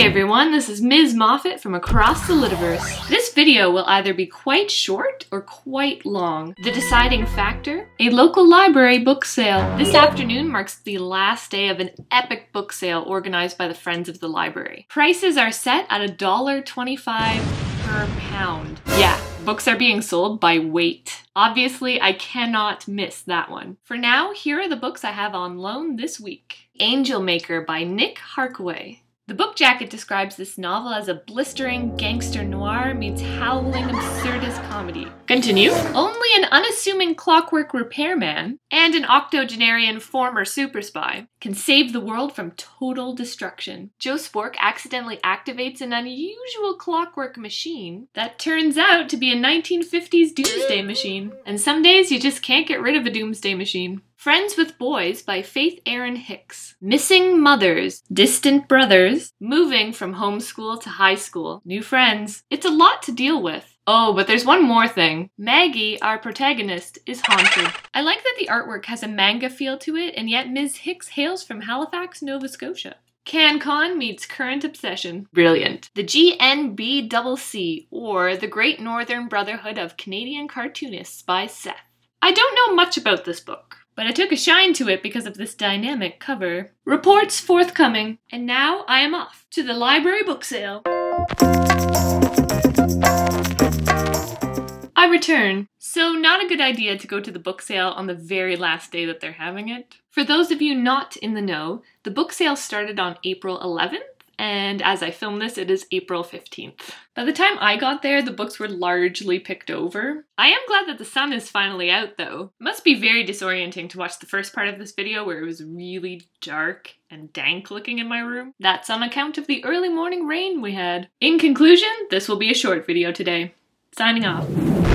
Hey everyone, this is Ms. Moffatt from across the Litoverse. This video will either be quite short or quite long. The deciding factor? A local library book sale. This afternoon marks the last day of an epic book sale organized by the Friends of the Library. Prices are set at $1.25 per pound. Yeah, books are being sold by weight. Obviously, I cannot miss that one. For now, here are the books I have on loan this week. Angelmaker by Nick Harkaway. The book jacket describes this novel as a blistering gangster noir meets howling absurdist comedy. Continue. Only an unassuming clockwork repairman and an octogenarian former super spy can save the world from total destruction. Joe Spork accidentally activates an unusual clockwork machine that turns out to be a 1950s doomsday machine. And some days you just can't get rid of a doomsday machine. Friends with Boys by Faith Erin Hicks. Missing mothers, distant brothers, moving from homeschool to high school, new friends. It's a lot to deal with. Oh, but there's one more thing. Maggie, our protagonist, is haunted. I like that the artwork has a manga feel to it, and yet Ms. Hicks hails from Halifax, Nova Scotia. CanCon meets current obsession. Brilliant. The GNBCC, or the Great Northern Brotherhood of Canadian Cartoonists by Seth. I don't know much about this book but I took a shine to it because of this dynamic cover. Reports forthcoming, and now I am off to the library book sale. I return. So, not a good idea to go to the book sale on the very last day that they're having it. For those of you not in the know, the book sale started on April 11th and as I film this, it is April 15th. By the time I got there, the books were largely picked over. I am glad that the sun is finally out though. It must be very disorienting to watch the first part of this video where it was really dark and dank looking in my room. That's on account of the early morning rain we had. In conclusion, this will be a short video today. Signing off.